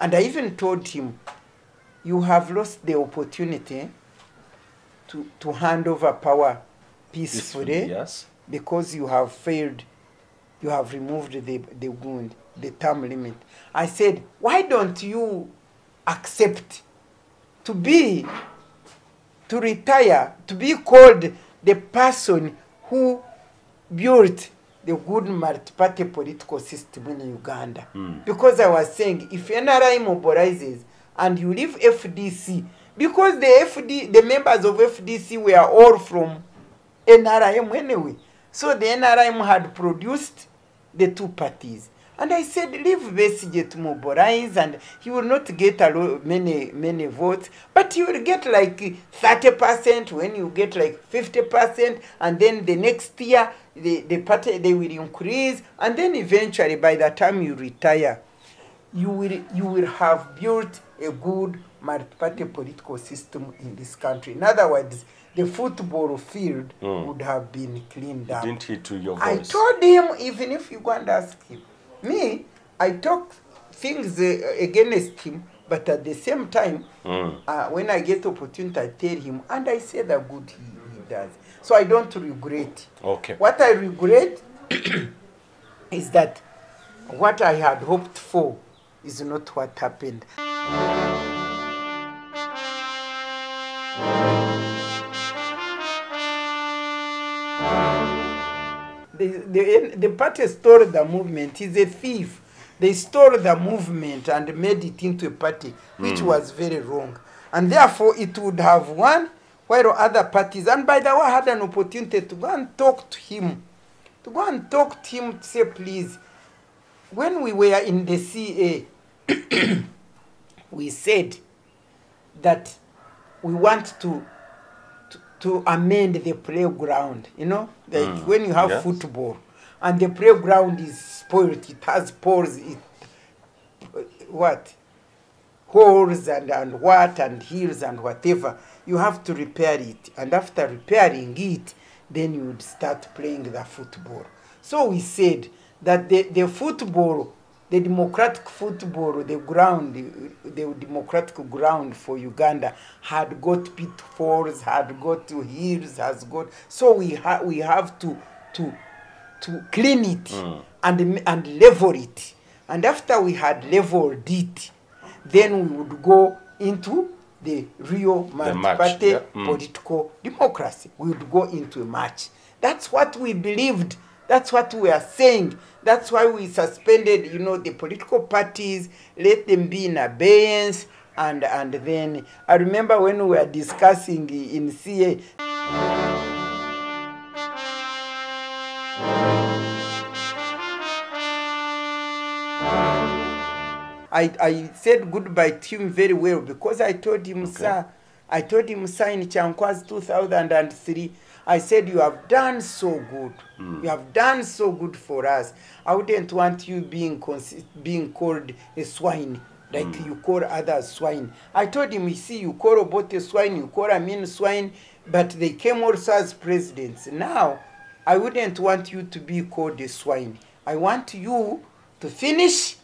And I even told him, you have lost the opportunity to, to hand over power peacefully yes because you have failed, you have removed the, the wound, the term limit. I said, why don't you accept to be, to retire, to be called the person who built the good multi-party political system in Uganda? Hmm. Because I was saying, if NRM mobilizes and you leave FDC, because the FD, the members of FDC were all from NRM anyway. So the NRM had produced the two parties. And I said, leave Besigye to mobilize and he will not get a lo- many, many votes, but he will get like 30% when you get like 50%, and then the next year the, the party they will increase, and then eventually by the time you retire, you will you will have built a good multi-party political system in this country. In other words, the football field would have been cleaned up. didn't he to your voice? I told him, even if you go and ask him, me, I talk things uh, against him, but at the same time, Mm. uh, when I get opportunity, I tell him, and I say the good he does. So I don't regret. okay What I regret is that what I had hoped for is not what happened. The, the, the party stole the movement. He's a thief. They stole the movement and made it into a party, which hmm. was very wrong. And therefore, it would have won, while other parties, and by the way, I had an opportunity to go and talk to him. To go and talk to him to say, please, when we were in the CA, we said that we want to to, to amend the playground. You know, like mm, when you have yes. football and the playground is spoiled, it has pores, it what holes and, and what and hills and whatever. You have to repair it, and after repairing it, then you would start playing the football. So we said that the, the football, the democratic football, the ground, the, democratic ground for Uganda had got pitfalls, had got hills, has got. So we ha- we have to to to clean it hmm. and and level it. And after we had leveled it, then we would go into the real multi-party yeah. Mm. political democracy. We would go into a match. That's what we believed. That's what we are saying. That's why we suspended, you know, the political parties, let them be in abeyance, and and then I remember when we were discussing in CA. I, I said goodbye to him very well because I told him, sir, I told him, sir, in Chankwas 2003, I said, you have done so good. You have done so good for us. I wouldn't want you being, consi- being called a swine like you call others swine. I told him, you see, you call Obote a swine, you call Amin swine, but they came also as presidents. Now, I wouldn't want you to be called a swine. I want you to finish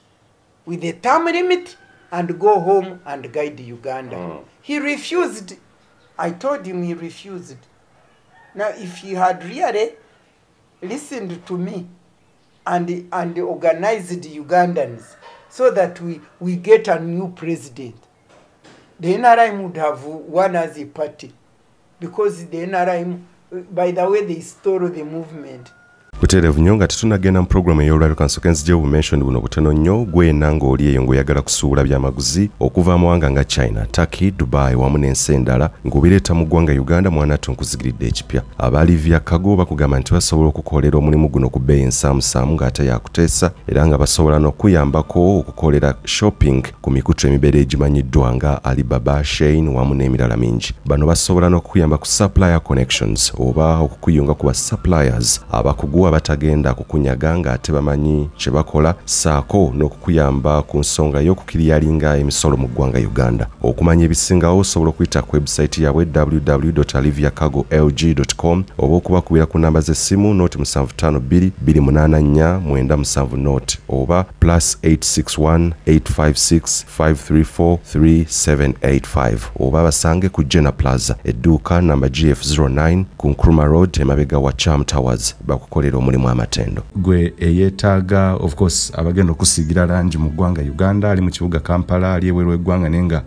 with the term limit and go home and guide Uganda. He refused. I told him he refused. Now, if he had really listened to me and, and organized Ugandans so that we, we get a new president, the NRM would have won as a party because the NRM, by the way, they stole the movement. Buteerevu nnyo nga tetunagenda mu pulogulaamu ey'olwaliro kansokenzi gye bumention buno butono nnyo gwena ng'oli eyo ng'oyagala kusuubula byamaguzi okuva amawanga nga china turkey dubai wamu n'ensi endala ng'obireeta mu ggwanga uganda mwanatunkuzigiridde ekipya. Abaalivya kago bakugamba nti basobola okukolera omulimu guno ku bbeeyi ensaamusaamu ng'ate yakuteesa era nga basobola n'okuyambako okukolera shopping ku mikutu emibeera egimanyiddwa nga alibaba shein wamu n'emirala mingi. Bano basobola n'okukuyamba ku supplier connections oba okukuyunga ku ba suppliers abakugu batagenda kukunyaga ng'ate bamanyi kye bakola saako n'okukuyamba ku nsonga y'okukiryalinga emisolo mu ggwanga uganda. Okumanya ebisingawo osobola okuyita ku webusayiti yaabwe www aliviacago lg com oba okubakubira ku namba z'essimu noti 752 284 970 not oba plus 861 856 534 3785 oba basange ku jena plaza edduuka namba gf 09 ku nkruma road emabega wa cham towers. Bakukolera omulimu amatendo. Gwe eyeetaaga of course abagenda okusiigira langi mu ggwanga uganda ali mu kibuga kampala ali ebweru eggwanga naye nga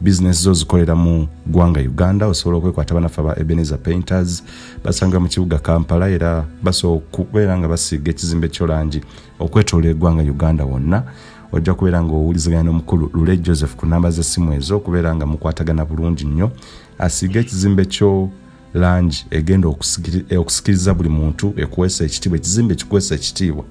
bizinesi zo zikolera mu ggwanga uganda osobola okwekwata banafe aba ebeneza painters basanga mu kibuga kampala era basobola okubeera nga basiiga ekizimbe kyolangi okwetoola eggwanga uganda wonna. Ojja kubeera nga owuliziganya n'omukulu lule joseph ku namba z'essimu ezo okubeera nga mukwatagana bulungi nnyo. Asiiga ekizimbe kyo langi egenda okusikiri- okusikiriza buli muntu ekuweesa ekitiibwa ekizimbe kikuweesa ekitiibwa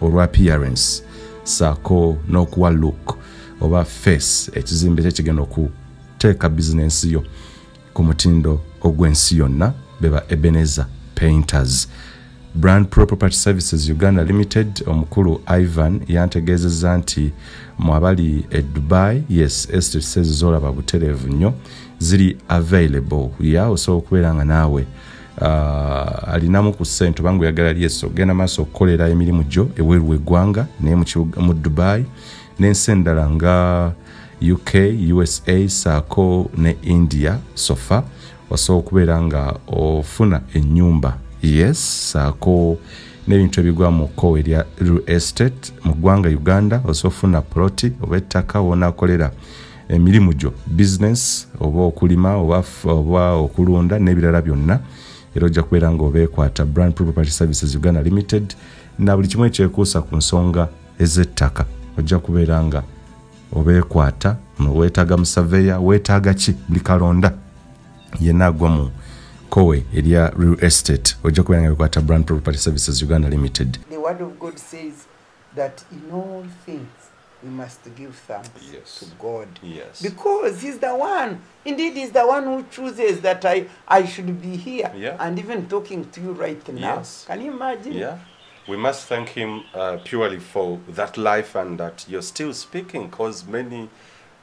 olwa appearance saako n'okuwa look oba face ekizimbe kye kigenda okuteeka bizinensi yo ku mutindo ogw'ensi yonna beba ebeneza painters. Brand pro property services uganda limited omukulu ivan yantegeezezza nti mwabali e dubai yes estates ezizolaba butereevu nnyo ziri available. Ya osobola okubeera nga naawe uh, alinamu ku ssente obanga oyagala lyesi ogenda maaso okukolera emirimu gyo eweeru weggwanga naye mu dubai n'ensi endala nga uk usa saako ne india sofa. Osobola okubeera nga ofuna ennyumba. Yes saako n'ebintu ebigwa mu kkowe erya real estate mu ggwanga uganda. Osobola ofuna ploti oba ettaka wonaakolera emirimu gyo business oba okulima oba, okulunda n'ebirala byonna. Era ojja kubeera nga obeekwata brand property services uganda limited na buli kimu ekyekuusa ku nsonga ez'ettaka. Ojja kubeera nga obeekwata weetaaga musaveya weetaaga ki? Buli kalonda. Yenna agwa mu kowe erya real estate. Ojja kubeera nga bekwata brand property services uganda limited. The word of God says that in all things we must give thanks Yes. to God. Yes. Because He's the one, indeed, He's the one who chooses that I, I should be here Yeah. and even talking to you right now. Yes. Can you imagine? Yeah, we must thank him uh, purely for that life and that you're still speaking because many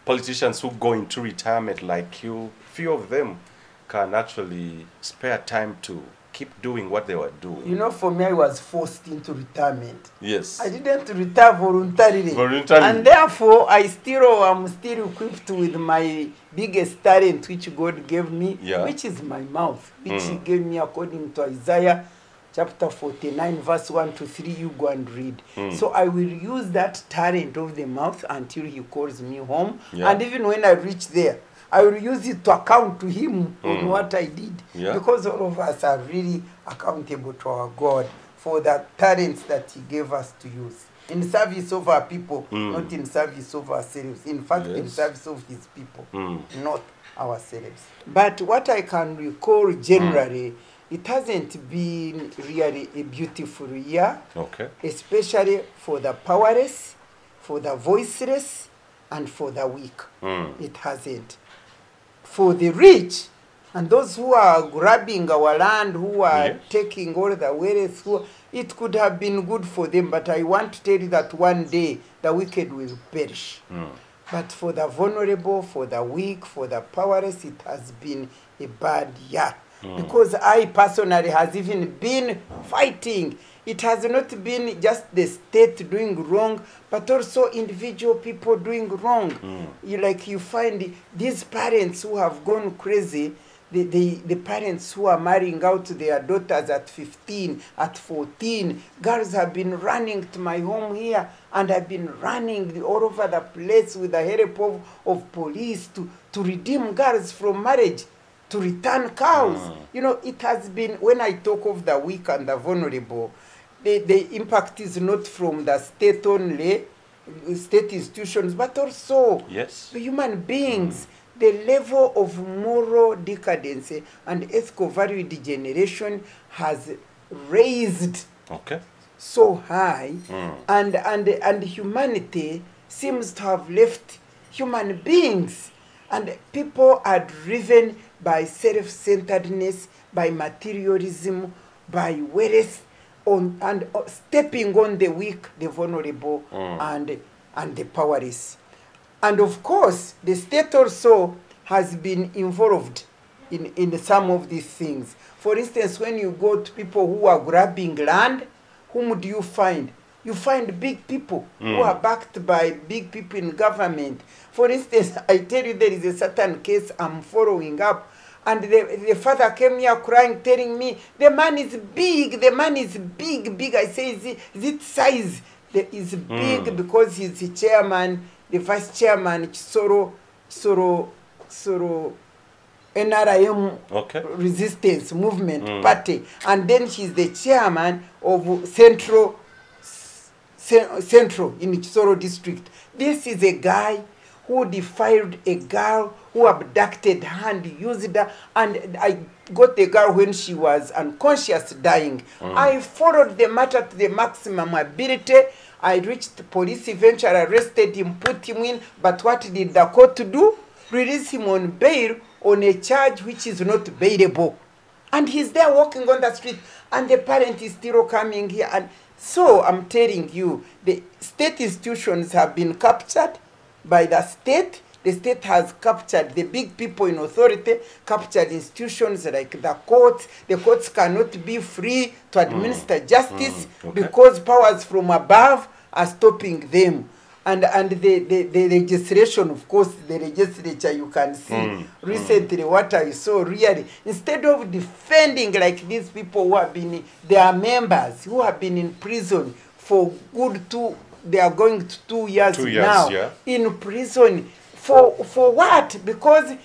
politicians who go into retirement like you, few of them can actually spare time to keep doing what they were doing. You know, for me, I was forced into retirement. yes. I didn't retire voluntarily. Voluntarily. And therefore, I still am still equipped with my biggest talent, which God gave me, Yeah. which is my mouth, which He Mm. gave me according to Isaiah chapter 49, verse 1 to 3. You go and read. Mm. So I will use that talent of the mouth until He calls me home. Yeah. And even when I reach there, I will use it to account to Him on Mm. what I did. Yeah. Because all of us are really accountable to our God for the talents that He gave us to use. In service of our people, Mm. not in service of ourselves. In fact, in Yes. service of His people, Mm. not ourselves. But what I can recall generally, it hasn't been really a beautiful year, Okay. especially for the powerless, for the voiceless, and for the weak Mm. it hasn't. For the rich and those who are grabbing our land, who are Yes. taking all the wealth, who, it could have been good for them. But I want to tell you that one day the wicked will perish. Mm. But for the vulnerable, for the weak, for the powerless, it has been a bad year. Because I personally has even been fighting. It has not been just the state doing wrong, but also individual people doing wrong. Mm. You like you find these parents who have gone crazy. The, the, the parents who are marrying out their daughters at 15, at 14. Girls have been running to my home here and I've been running all over the place with the help of, of police to, to redeem girls from marriage, to return cows. Mm. You know, it has been, when I talk of the weak and the vulnerable, the, the impact is not from the state only, state institutions, but also Yes. the human beings, the level of moral decadence and ethical value degeneration has raised Okay. so high Mm. and, and, and humanity seems to have left human beings and people are driven by self-centeredness by materialism by wealth on and uh, stepping on the weak, the vulnerable, and and the powerless. And of course, the state also has been involved in, in some of these things. For instance, when you go to people who are grabbing land, whom do you find? You find big people who are backed by big people in government. For instance, I tell you there is a certain case I'm following up, and the, the father came here crying, telling me, the man is big, the man is big, big. I say, is it, is it size? The, is big because he's the chairman, the vice chairman, Soro, Soro, Soro, NRIM Okay. resistance movement party and then she's the chairman of central Ce- central in Chisoro district this is a guy who defiled a girl who abducted her and used her and i got the girl when she was unconscious dying mm. i followed the matter to the maximum ability i reached the police eventually arrested him put him in but what did the court do release him on bail on a charge which is not bailable. And he's there walking on the street, and the parent is still coming here. And so I'm telling you, the state institutions have been captured by the state. The state has captured the big people in authority, captured institutions like the courts. The courts cannot be free to hmm. administer justice hmm. okay. because powers from above are stopping them and and the, the, the legislation of course the legislature you can see hmm. recently what i saw really instead of defending like these people who have been their members who have been in prison for good two they are going to two years, Two years, now yeah. in prison. For for what? Because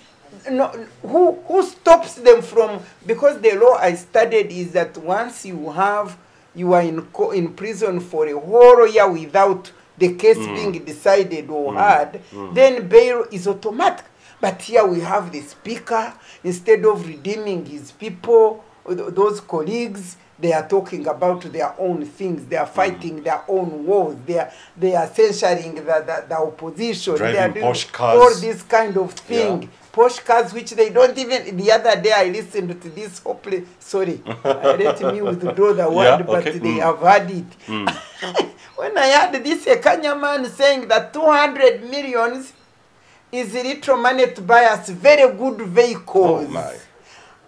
no, who who stops them from because the law i studied is that once you have you are in in prison for a whole year without the case mm. being decided or mm. heard mm. then bail is automatic. But here we have the speaker instead of redeeming his people those colleagues they are talking about their own things. They are fighting their own wars. They are they are censuring the, the, the opposition. They are doing posh cars. all this kind of thing. Yeah. posh cars which they don't even the other day i listened to this hopefully sorry let me withdraw the word Yeah, but okay, they mm. have had it. When i heard this Ekanya man saying that 200 millions is little money to buy us very good vehicles. Oh,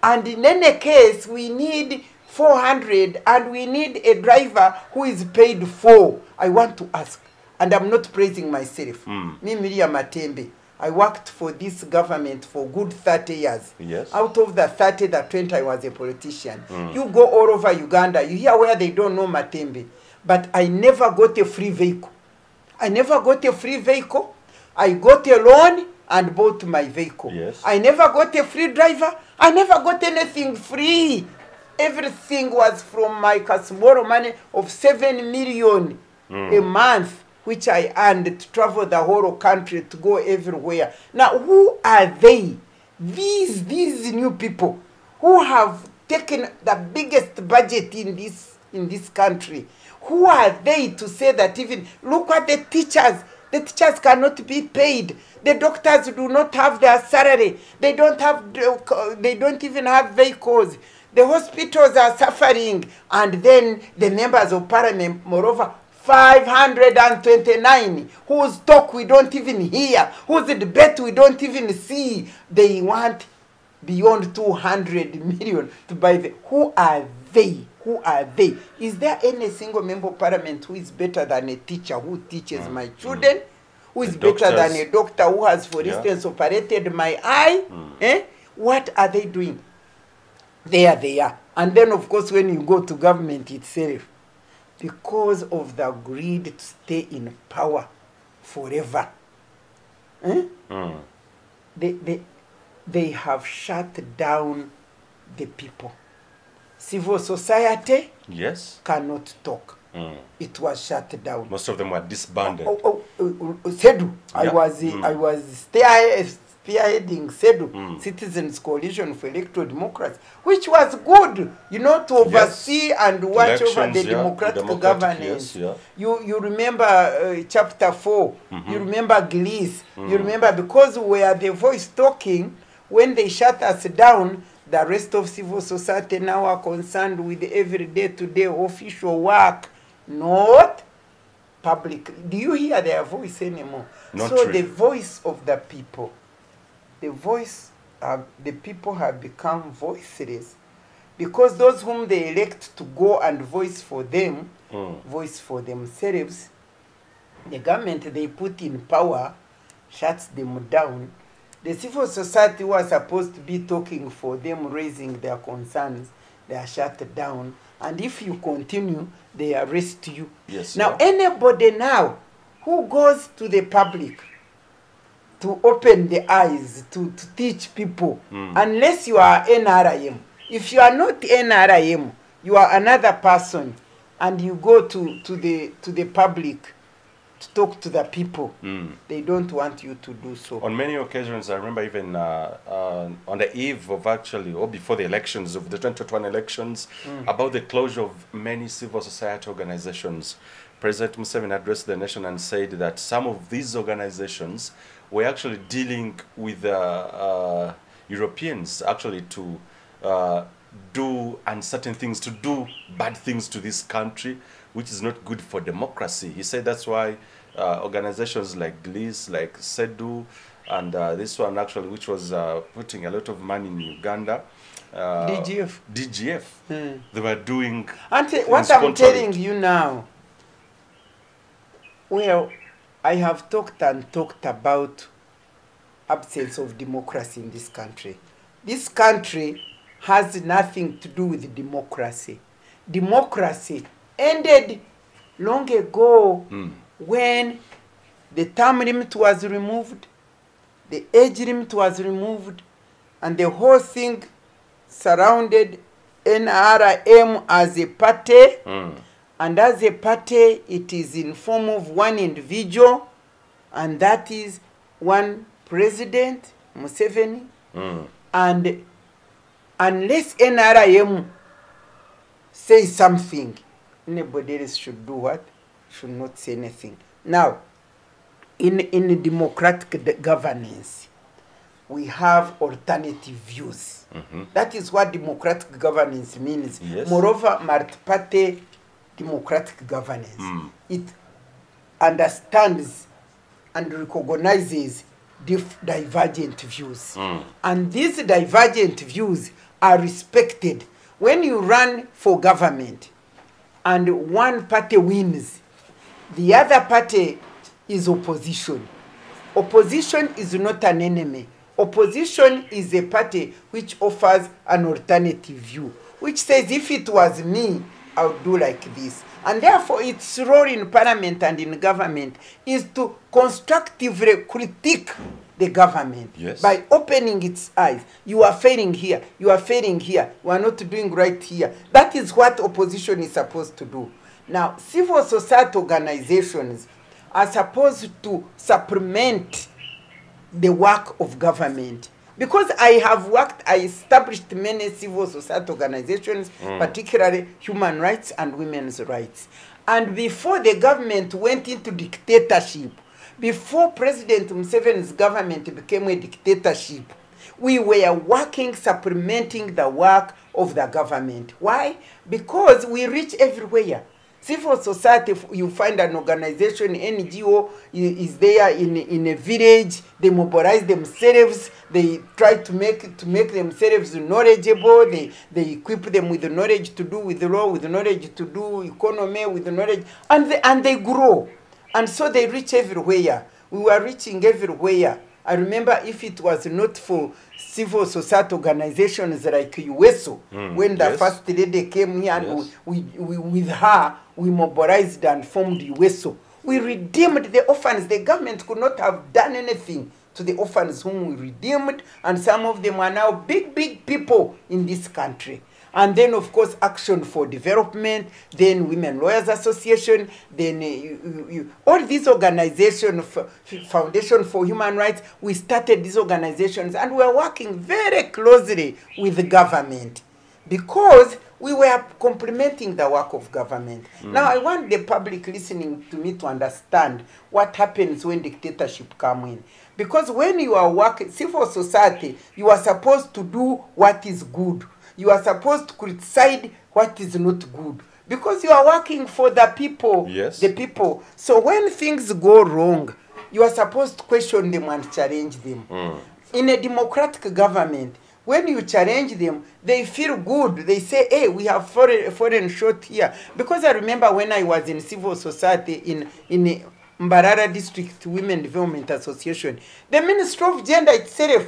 and in any case we need 400 and we need a driver who is paid for i want to ask and i'm not praising myself hmm. me miria matembe i worked for this government for good 30 years Yes. out of the 30 the 20 i was a politician hmm. you go all over uganda you hear where they don't know matembe but i never got a free vehicle I never got a free vehicle. I got a loan and bought my vehicle. Yes. I never got a free driver. I never got anything free. Everything was from my Kasmoro money of 7 million a mm. month, which I earned to travel the whole country to go everywhere. Now, who are they? These, these new people who have taken the biggest budget in this, in this country. Who are they to say that even look at the teachers? The teachers cannot be paid. The doctors do not have their salary. They don't have. They don't even have vehicles. The hospitals are suffering, and then the members of parliament, moreover, 529 whose talk we don't even hear, whose debate we don't even see. They want beyond 200 million to buy the. Who are they? Who are they? Is there any single member of parliament who is better than a teacher who teaches my children? Who is The better than a doctor who has, for Yeah. instance, operated my eye? Eh? What are they doing? There they are. And then, of course, when you go to government itself, because of the greed to stay in power forever, eh? they, they, they have shut down the people. Civil society Yes. cannot talk. Mm. It was shut down. Most of them were disbanded. Oh, oh, oh, oh, Sedu. I Yeah. was Mm. I was spear- spearheading Sedu, Mm. Citizens Coalition for Electoral Democracy, which was good, you know, to oversee and watch over Elections, the yeah, democratic, democratic, governance. yes, yeah. You you remember uh, chapter 4 Mm-hmm. You remember Greece. Mm. You remember because we are the voice talking. When they shut us down, The rest of civil society now are concerned with every day-to-day official work, not public. Do you hear their voice anymore? Not so really. the voice of the people, the voice, uh, the people have become voiceless because those whom they elect to go and voice for them, Mm. voice for themselves, the government they put in power shuts them down. The civil society who are supposed to be talking for them, raising their concerns, they are shut down. And if you continue, they arrest you. Yes, Now, yeah. anybody now who goes to the public to open the eyes, to, to teach people, Mm. unless you are NRM. If you are not NRM, you are another person, and you go to, to, the, to the public to talk to the people, Mm. they don't want you to do so. On many occasions, I remember even uh, uh, on the eve of actually, or before the elections, of the 2021 elections, about the closure of many civil society organizations. President Museveni addressed the nation and said that some of these organizations were actually dealing with uh, uh, Europeans actually to uh, do uncertain things, to do bad things to this country, which is not good for democracy. He said that's why uh, organizations like GLISS, like CCEDU, and uh, this one actually, which was uh, putting a lot of money in Uganda. Uh, DGF. DGF. Hmm. They were doing. Things what I'm telling you now, well, I have talked and talked about absence of democracy in this country. This country has nothing to do with democracy. Democracy ended long ago Mm. when the term limit was removed, the age limit was removed, and the whole thing surrounded NRM as a party. Mm. And as a party, it is in form of one individual, and that is one president, Museveni. Mm. And unless NRM says something, anybody else should do what? Should not say anything. Now, in, in democratic governance, we have alternative views. Mhm. That is what democratic governance means. Yes. Moreover, multi-party democratic governance. Mm. It understands and recognizes divergent views. Mm. And these divergent views are respected. When you run for government and one party wins, the other party is opposition. Opposition is not an enemy. Opposition is a party which offers an alternative view, which says if it was me, I would do like this. And therefore, its role in parliament and in government is to constructively critique the government Yes. by opening its eyes. You are failing here, you are failing here, you are not doing right here. That is what opposition is supposed to do. Now, civil society organizations are supposed to supplement the work of government. Because I have worked, I established many civil society organizations, mm. particularly human rights and women's rights. And before the government went into dictatorship, before President Museveni's government became a dictatorship, we were working, supplementing the work of the government. Why? Because we reach everywhere. Civil society, you find an organization, NGO is there in, in a village, they mobilize themselves, they try to make to make themselves knowledgeable, they, they equip them with the knowledge to do with the law, with the knowledge to do economy, with the knowledge, and they, and they grow. And so they reach everywhere. We were reaching everywhere. I remember if it was not for civil society organizations like UESO, Mm, when the yes. first lady came here and Yes. we, we, we, with her, we mobilized and formed UESO. We redeemed the orphans. The government could not have done anything to the orphans whom we redeemed, and some of them are now big, big people in this country. And then, of course, Action for Development, then Women Lawyers Association, then uh, you, you, all these organizations, Foundation for Human Rights, we started these organizations and we're working very closely with the government. because we were complementing the work of government. Now I want the public listening to me to understand what happens when dictatorship come in. Because when you are working, civil society, you are supposed to do what is good. You are supposed to criticize what is not good. Because you are working for the people. Yes. The people. So when things go wrong, you are supposed to question them and challenge them. Mm. In a democratic government, when you challenge them, they feel good. They say, hey, we have foreign, foreign shot here. Because I remember when I was in civil society in, in Mbarara District Women Development Association, the Ministry of Gender itself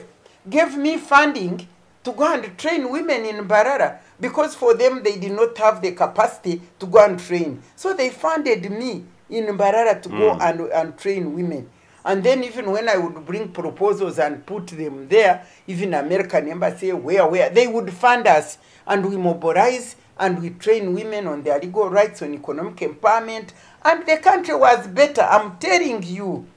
gave me funding to go and train women in Mbarara because for them they did not have the capacity to go and train. So they funded me in Mbarara to go hmm. and, and train women. And then even when I would bring proposals and put them there, even American embassy, where, where, they would fund us and we mobilize and we train women on their legal rights on economic empowerment. And the country was better. I'm telling you,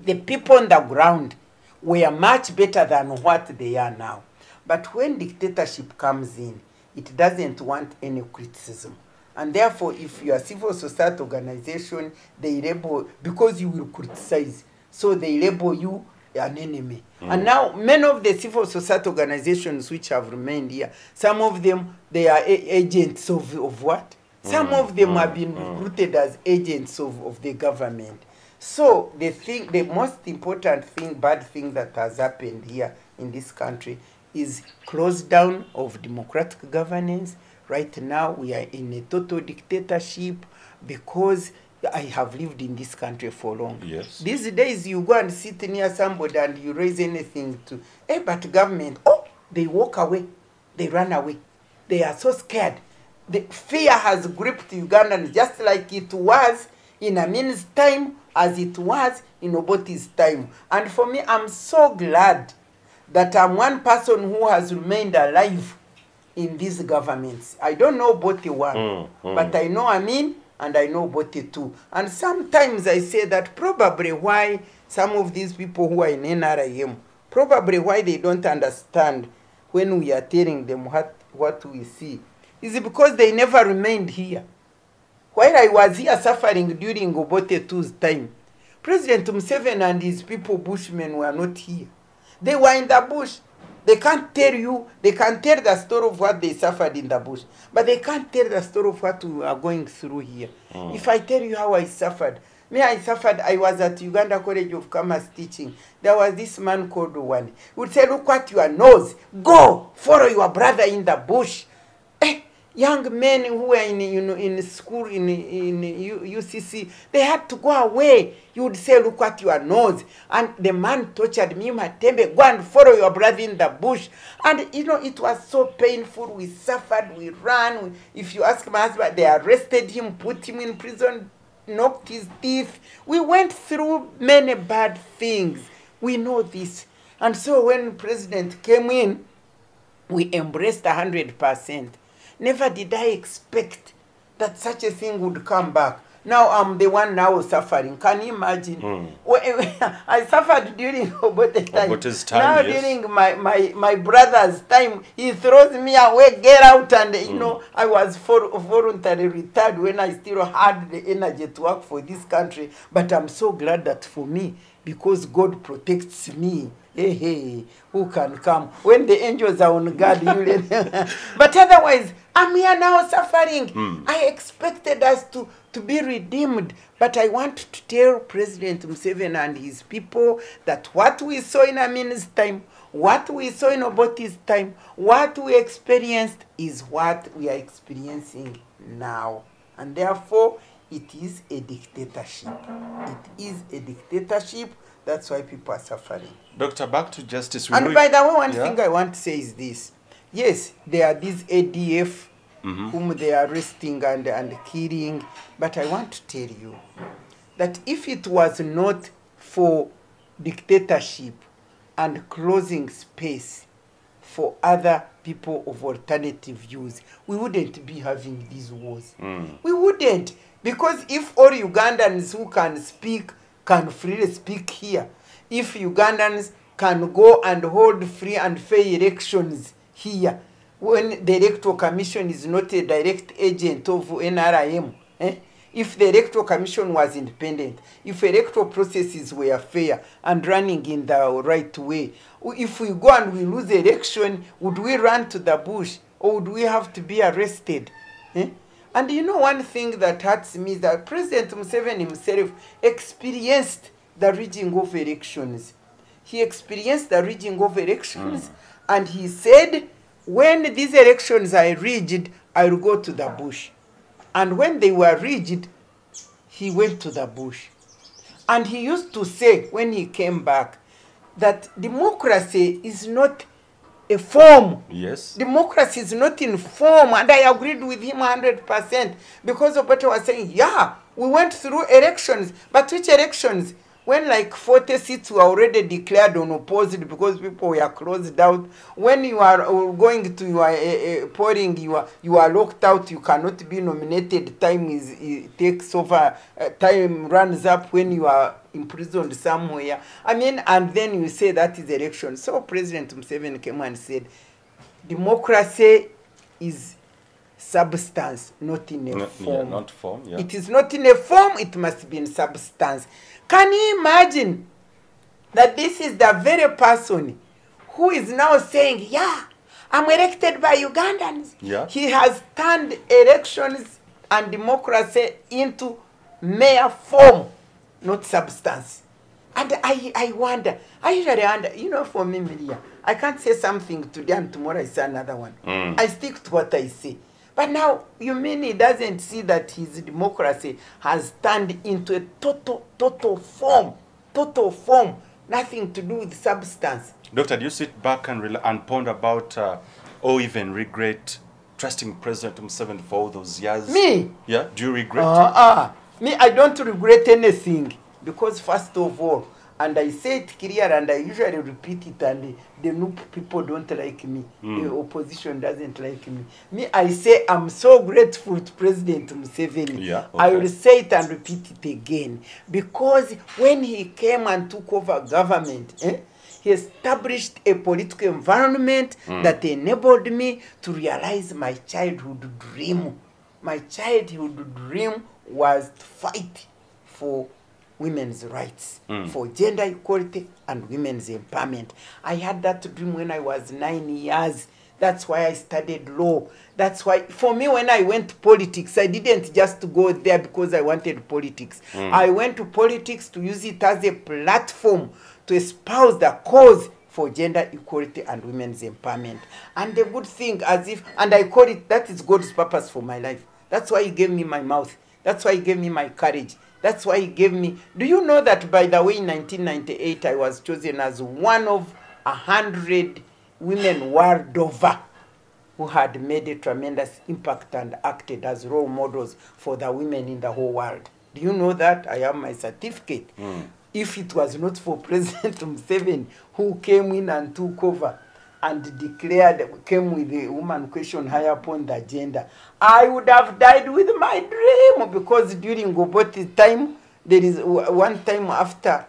the people on the ground were much better than what they are now. But when dictatorship comes in, it doesn't want any criticism. And therefore, if you are civil society organization, they label, because you will criticize, so they label you an enemy. And mm. now, many of the civil society organizations which have remained here, some of them, they are a- agents of, of what? Some mm, of them mm, have been recruited as agents of, of the government. So the thing, the most important thing, bad thing that has happened here in this country is close down of democratic governance. Right now we are in a total dictatorship because I have lived in this country for long. Yes. These days you go and sit near somebody and you raise anything to, eh, but government, oh, they walk away, they run away. They are so scared. The fear has gripped Ugandans just like it was in Amin's time, as it was in Obote's time. And for me, I'm so glad that I'm one person who has remained alive in these governments. I don't know Obote one, Mm, mm. but I know Amin and I know Obote two. And sometimes I say that probably why some of these people who are in NRM, probably why they don't understand when we are telling them what, what we see, is it because they never remained here. While I was here suffering during Obote II's time, President Museveni and his people, Bushmen, were not here. They were in the bush. They can't tell you, they can tell the story of what they suffered in the bush, but they can't tell the story of what we are going through here. Mm. If I tell you how I suffered, me, I suffered, I was at Uganda College of Commerce teaching. There was this man called One. He would say, Look at your nose, go follow your brother in the bush. Young men who were in you know in school in in UCC they had to go away. You would say look at your nose. And the man tortured me Matembe go and follow your brother in the bush. And you know it was so painful. We suffered we ran. If you ask my husband they arrested him put him in prison knocked his teeth. We went through many bad things. We know this. And so when president came in we embraced a hundred percent. Never did I expect that such a thing would come back. Now I'm the one now suffering. Can you imagine? When- I suffered during Obote time. Obote's time, Now yes. during my, my, my brother's time, he throws me away, get out, and you know, I was for, voluntarily retired when I still had the energy to work for this country. But I'm so glad that for me, because God protects me. Hey, hey, who can come? When the angels are on guard, you let them. But otherwise, I'm here now suffering. Hmm. I expected us to, to be redeemed. But I want to tell President Museveni and his people that what we saw in Amin's time, what we saw in Obote's time, what we experienced is what we are experiencing now. And therefore, it is a dictatorship. It is a dictatorship. That's why people are suffering. Doctor, back to justice. We And by the way, one Yeah? thing I want to say is this. Yes, there are these ADF mm-hmm. whom they are arresting and, and killing. But I want to tell you that if it was not for dictatorship and closing space for other people of alternative views, we wouldn't be having these wars. Mm. We wouldn't. Because if all Ugandans who can speak can freely speak here, if Ugandans can go and hold free and fair elections here, when the electoral commission is not a direct agent of nrm eh? if the electoral commission was independent if electoral processes were fair and running in the right way if we go and we lose the election would we run to the bush or would we have to be arrested eh? And you know one thing that hurts me is that president museveni himself experienced the rigging of elections. He experienced the rigging of elections hmm. and he said when these elections are rigged i will go to the bush. And when they were rigged he went to the bush. And he used to say when he came back that democracy is not a form. Yes. Democracy is not in form and i agreed with him 100% because of what i was saying. Yeah we went through elections but which elections when like 40 seats were already declared unopposed because people were closed out when you are uh, going to your uh, uh, polling you are you are locked out you cannot be nominated. Time is takes over uh, time runs up when you are imprisoned somewhere. I mean and then you say that is election. So president museveni came and said democracy is substance not in a No- form. yeah, not form yeah. It is not in a form it must be in substance can you imagine that this is the very person who is now saying yeah i'm elected by ugandans Yeah. he has turned elections and democracy into mere form not substance and i i wonder i usually wonder you know for me media i can't say something today and tomorrow i say another one Mm. i stick to what i say but now you mean he doesn't see that his democracy has turned into a total total form total form nothing to do with substance Doctor, do you sit back and, and ponder about uh, or even regret trusting President Museveni for all those years? Me? Yeah, do you regret? uh-uh. me i don't regret anything because first of all and i say it clear and i usually repeat it and the new people don't like me. The opposition doesn't like me. Me i say i'm so grateful to president museveni. Yeah, i will say it and repeat it again. Because when he came and took over government eh, he established a political environment that enabled me to realize my childhood dream. My childhood dream was to fight for women's rights Mm. for gender equality and women's empowerment. I had that dream when i was nine years. That's why i studied law. That's why for me when i went to politics i didn't just go there because i wanted politics. I went to politics to use it as a platform to espouse the cause for gender equality and women's empowerment. And the good thing as if and i call it that is god's purpose for my life. That's why he gave me my mouth. That's why he gave me my courage that's why he gave me do you know that by the way in 1998 i was chosen as one of a hundred women world over who had made a tremendous impact and acted as role models for the women in the whole world. Do you know that? I have my certificate. Hmm. If it was not for President Museveni, who came in and took over and declared, came with the woman question high upon the agenda, I would have died with my dream because during Obote's time, there is one time after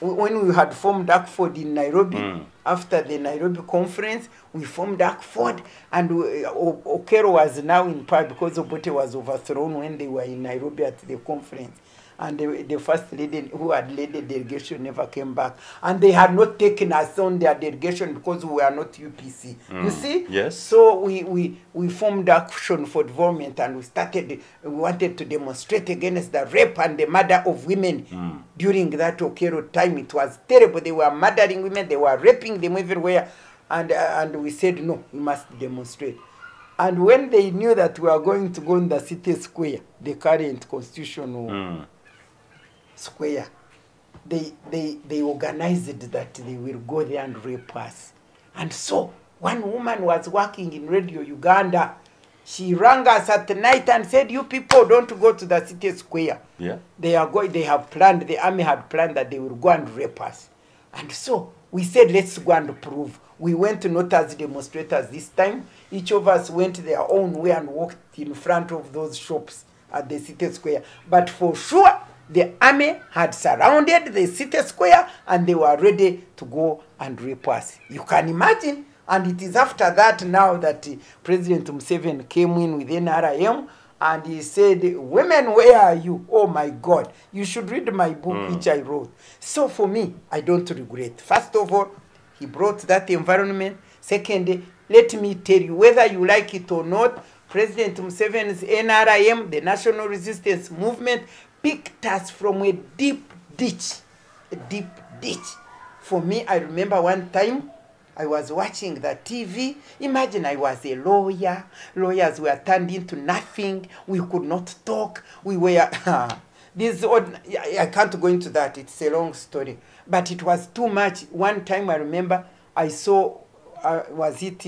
when we had formed ACFOD in Nairobi, Mm. after the Nairobi conference, we formed ACFOD, and we, o- Okello was now in power because Obote was overthrown when they were in Nairobi at the conference. And the, the first lady who had led the delegation never came back. And they had not taken us on their delegation because we were not UPC. You see? Yes. So we, we, we formed Action for Development and we started, we wanted to demonstrate against the rape and the murder of women during that Okello time. It was terrible. They were murdering women, they were raping them everywhere. And, uh, and we said, no, we must demonstrate. And when they knew that we were going to go in the city square, the current constitutional Mm. Square, they, they, they organized that they will go there and rape us. And so, one woman was working in Radio Uganda. She rang us at night and said, You people don't go to the city square. Yeah. They are going, they have planned, the army had planned that they will go and rape us. And so we said, let's go and prove. We went not as demonstrators this time. Each of us went their own way and walked in front of those shops at the city square. But for sure, the army had surrounded the city square and they were ready to go and rape us. You can imagine. And it is after that now that uh, President Museveni came in with NRM and he said, Women, where are you? Oh my God, you should read my book which I wrote. So for me, I don't regret. First of all, he brought that environment. Second, let me tell you, whether you like it or not, President Museveni's NRM, the National Resistance Movement, picked us from a deep ditch. A deep ditch. For me, I remember one time I was watching the TV. Imagine I was a lawyer. Lawyers were turned into nothing. We could not talk. We were. this I can't go into that. It's a long story. But it was too much. One time I remember I saw, uh, was it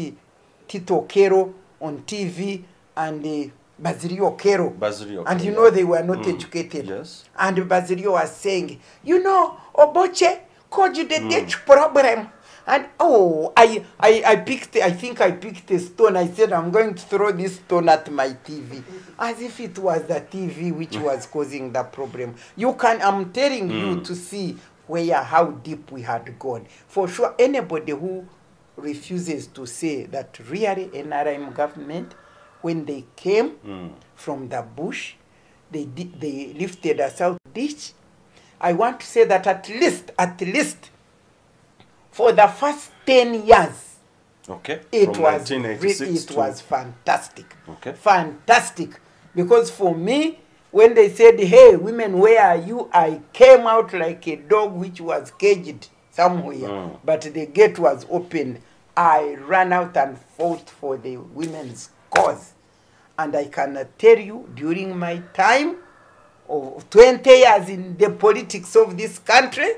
Tito Okello on TV and uh, Basilio Okello. Basilio And you know they were not Mm. educated. Yes. And Basilio was saying, you know, Obote caused the ditch problem. And oh, I, I, I picked, I think I picked a stone. I said, I'm going to throw this stone at my TV. As if it was the TV which was causing the problem. You can, I'm telling you Hmm. to see where, how deep we had gone. For sure, anybody who refuses to say that really NRM government, when they came Hmm. from the bush, they, di- they lifted us out ditch. I want to say that at least, at least, for the first 10 years, Okay. it From was it to- was fantastic Okay. fantastic because for me when they said hey women where are you i came out like a dog which was caged somewhere Mm. but the gate was open i ran out and fought for the women's cause and i can tell you during my time of 20 years in the politics of this country,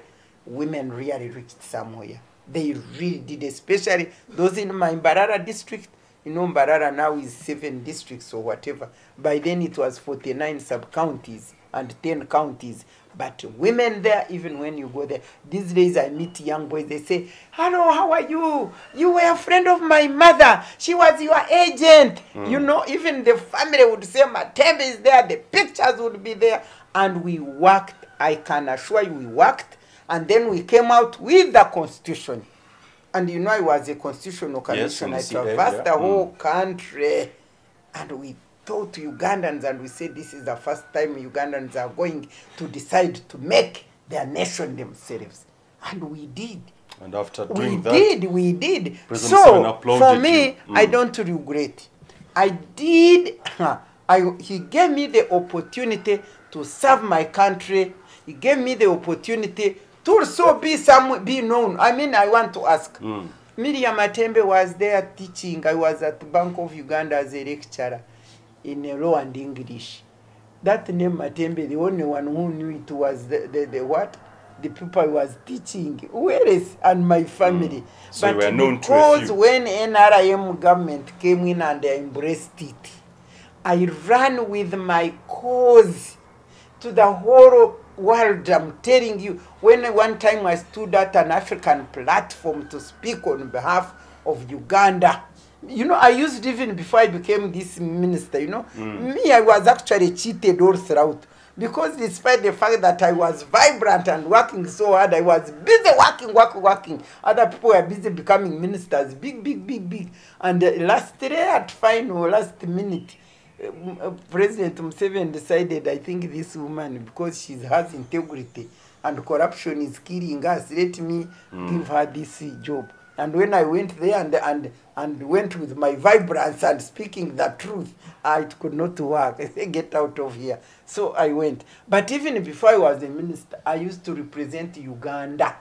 women really reached somewhere. They really did, especially those in my Mbarara district. You know, Mbarara now is seven districts or whatever. By then it was 49 sub counties and 10 counties. But women there, even when you go there, these days I meet young boys, they say, Hello, how are you? You were a friend of my mother. She was your agent. You know, even the family would say, Matembe is there, the pictures would be there. And we worked, I can assure you, we worked. And then we came out with the constitution. And you know, I was a constitutional Yes, commission. I traversed the Mm. whole country. And we to Ugandans and we said this is the first time Ugandans are going to decide to make their nation themselves. And we did. And after We doing that, did, we did. President Museveni so for me, you. I Mm. don't regret. I did. I, he gave me the opportunity to serve my country. He gave me the opportunity to also be some be known. I mean, I want to ask. Mm. Miriam Matembe was there teaching. I was at Bank of Uganda as a lecturer in law and English. That name Matembe, the only one who knew it was the, the, the what? The people I was teaching. Where is and my family. Mm. So were known because when NRM government came in and they embraced it, I ran with my cause to the whole world. I'm telling you, when one time I stood at an African platform to speak on behalf of Uganda, you know, I used even before I became this minister, you know, me, I was actually cheated all throughout. Because despite the fact that I was vibrant and working so hard, I was busy working, working, working. Other people were busy becoming ministers, big, big, big, big. And uh, last day at final, last minute, um, uh, President Museveni decided, I think this woman, because she has integrity and corruption is killing us, let me give her this uh, job. And when I went there and, and, and went with my vibrance and speaking the truth, ah, it could not work. I said, get out of here. So I went. But even before I was a minister, I used to represent Uganda.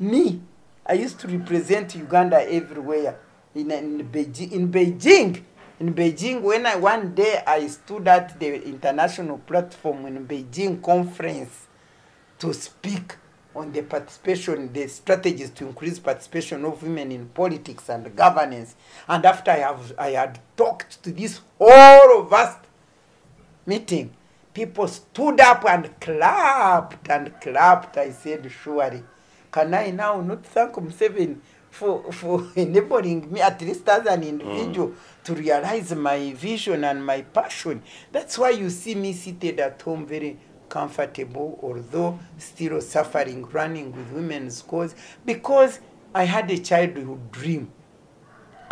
Me, I used to represent Uganda everywhere. In, in Beijing, in Beijing, in Beijing, when I one day I stood at the international platform in Beijing conference to speak on the participation, the strategies to increase participation of women in politics and governance. And after I have I had talked to this whole vast meeting, people stood up and clapped and clapped. I said, surely, can I now not thank Museveni for, for enabling me, at least as an individual, mm. to realize my vision and my passion? That's why you see me seated at home very comfortable, although still suffering, running with women's cause, because I had a childhood dream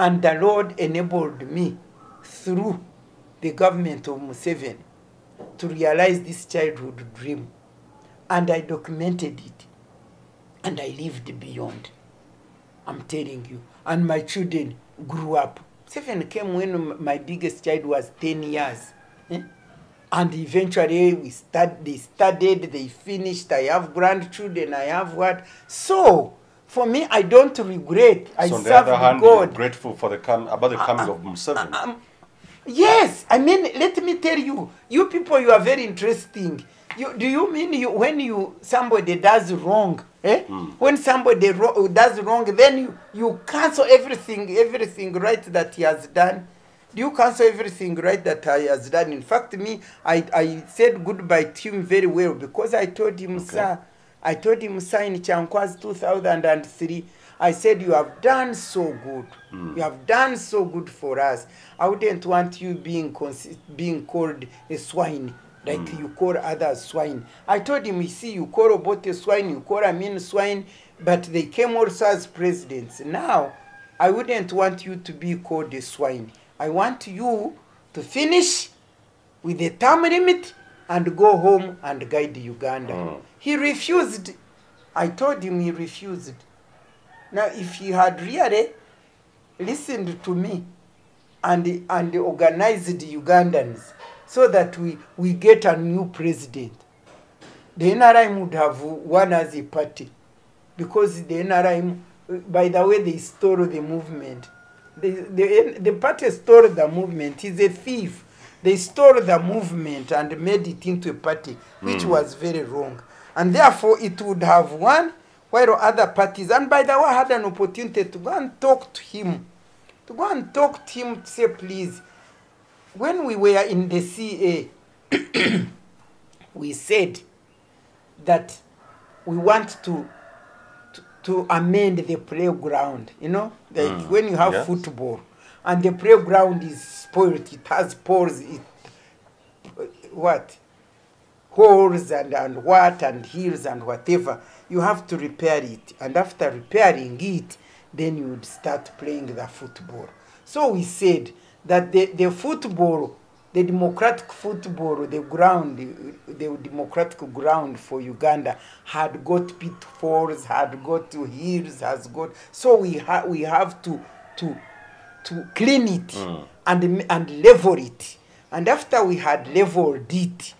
And the Lord enabled me through the government of Museveni to realize this childhood dream. And I documented it. And I lived beyond. I'm telling you. And my children grew up. Seven came when my biggest child was 10 years. Eh? And eventually we start, they studied, they finished. I have grandchildren, I have what. So, for me, I don't regret. I so on the other hand, God. you're grateful for the com- about the coming of Museveni. Um, yes, I mean, let me tell you, you people, you are very interesting. You, do you mean you when you somebody does wrong? Eh? When somebody ro- does wrong, then you, you cancel everything, everything right that he has done. You cancel everything right that I has done? In fact, me, I, I said goodbye to him very well because I told him, sir, I told him, sir, in Kyankwanzi 2003, I said, you have done so good. Hmm. You have done so good for us. I wouldn't want you being being called a swine, like hmm. you call others swine. I told him, you see, you call Obote a swine, you call Amin swine, but they came also as presidents. Now, I wouldn't want you to be called a swine. I want you to finish with the term limit and go home and guide Uganda. He refused. I told him he refused. Now, if he had really listened to me and, and organized Ugandans so that we, we get a new president, the NRM would have won as a party because the NRM, by the way, they stole the movement. The, the, the party stole the movement. He's a thief. They stole the movement and made it into a party, which mm. was very wrong. And therefore, it would have won, while other parties. And by the way, I had an opportunity to go and talk to him. To go and talk to him to say, please, when we were in the CA, we said that we want to to, amend the playground. You know, like mm. when you have yes. football and the playground is spoiled, it has pores, it what holes and, and what and hills and whatever. You have to repair it, and after repairing it, then you would start playing the football. So we said that the, the football, the democratic football, the ground, the, democratic ground for Uganda had got pitfalls, had got hills, has got. So we ha- we have to to to clean it and and level it. And after we had leveled it,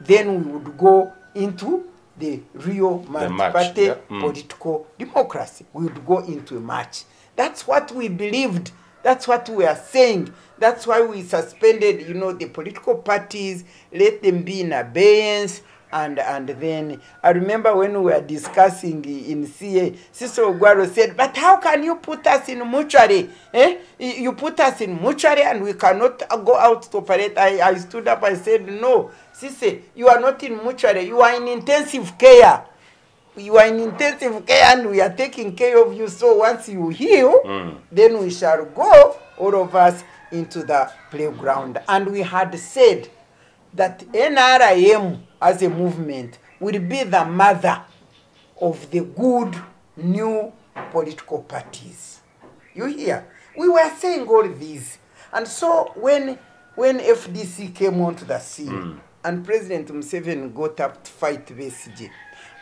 then we would go into the real multi-party yeah. Mm. political democracy. We would go into a match. That's what we believed. That's what we are saying. That's why we suspended, you know, the political parties, let them be in abeyance. And, and then I remember when we were discussing in CA, Sister Ogwaro said, But how can you put us in mortuary? Eh? You put us in mortuary and we cannot go out to operate. I, I stood up, I said, No, Sister, you are not in mortuary, you are in intensive care you are in intensive care and we are taking care of you. So once you heal, mm. then we shall go, all of us, into the playground. And we had said that NRM as a movement will be the mother of the good new political parties. You hear? We were saying all these. And so when when FDC came onto the scene mm. and President Museveni got up to fight Besigye,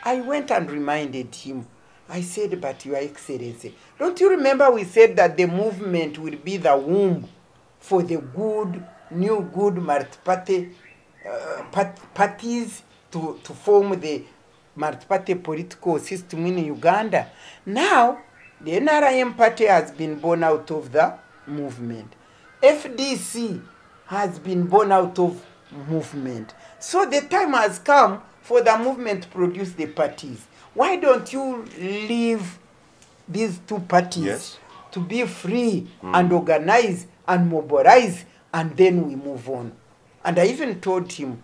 I went and reminded him. I said, but Your Excellency, don't you remember we said that the movement will be the womb for the good, new good multi-party uh, part- parties to, to form the multi-party political system in Uganda. Now, the NRM party has been born out of the movement. FDC has been born out of movement. So the time has come for the movement to produce the parties. Why don't you leave these two parties Yes. to be free and organize and mobilize and then we move on? And I even told him,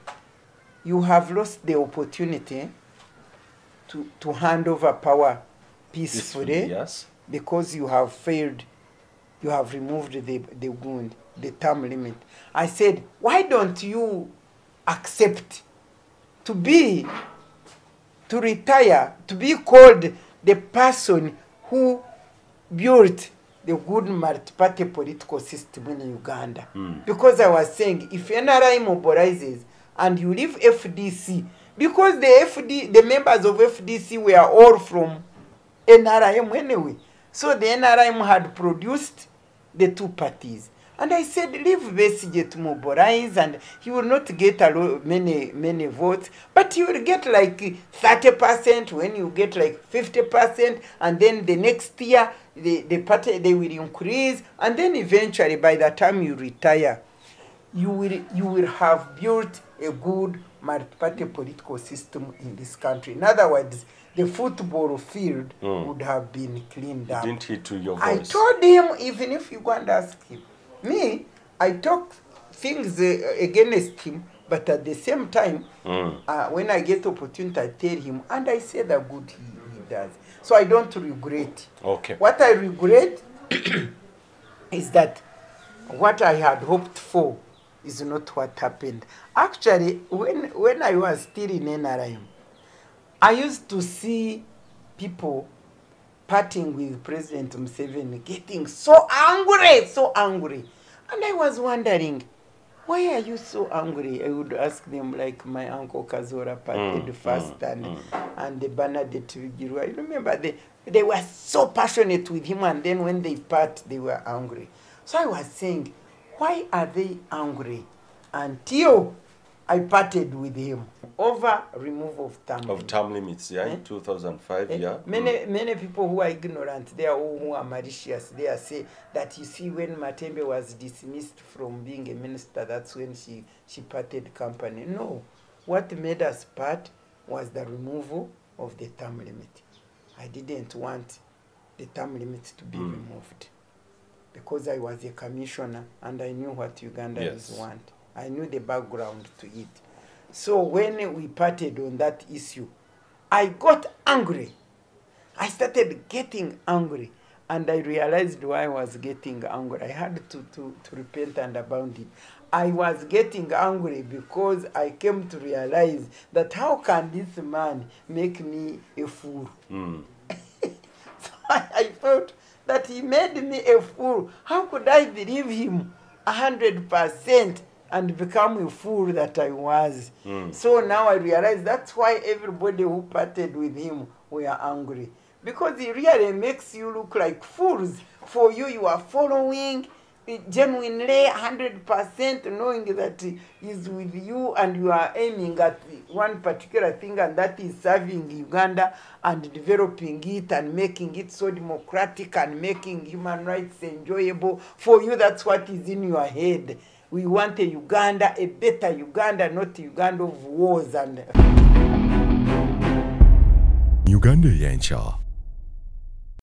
you have lost the opportunity to, to hand over power peacefully Yes. because you have failed, you have removed the, the wound, the term limit. I said, why don't you accept to be, to retire, to be called the person who built the good multi-party political system in Uganda. Because I was saying, if NRI mobilizes and you leave FDC, because the FD, the members of FDC were all from NRM anyway. So the NRM had produced the two parties. And I said, leave Besigye to mobilize and he will not get a lo- many, many votes, but he will get like 30% when you get like 50%, and then the next year the, the party they will increase, and then eventually by the time you retire, you will you will have built a good multi-party political system in this country. In other words, the football field hmm. would have been cleaned up. Didn't he to your I told him, even if you go and ask him, me, I talk things uh, against him, but at the same time, Mm. uh, when I get opportunity, I tell him, and I say the good he, he does. So I don't regret. Okay. What I regret is that what I had hoped for is not what happened. Actually, when, when I was still in NRM, I used to see people parting with President Museveni getting so angry, so angry. And I was wondering, why are you so angry? I would ask them like my uncle Kazoora parted Mm, first mm, and mm. and the Bernadette. I remember they they were so passionate with him and then when they part they were angry. So I was saying, why are they angry? Until I parted with him over removal of term. Of term limits, yeah, Eh? in 2005, Eh, yeah. Many many people who are ignorant, they are all who are malicious. They are say that you see when Matembe was dismissed from being a minister, that's when she she parted company. No, what made us part was the removal of the term limit. I didn't want the term limit to be Mm. removed because I was a commissioner and I knew what Ugandans Yes. want. I knew the background to it. So when we parted on that issue, I got angry. I started getting angry and I realized why I was getting angry. I had to, to, to repent and abound it. I was getting angry because I came to realize that how can this man make me a fool? Mm. So I, I felt that he made me a fool. How could I believe him a hundred percent and become a fool that I was? Mm. So now I realize that's why everybody who parted with him were angry. Because he really makes you look like fools. For you, you are following genuinely 100% knowing that is with you and you are aiming at one particular thing and that is serving Uganda and developing it and making it so democratic and making human rights enjoyable. For you, that's what is in your head. We want a Uganda, a better Uganda, not Uganda of wars and uganda eyenkya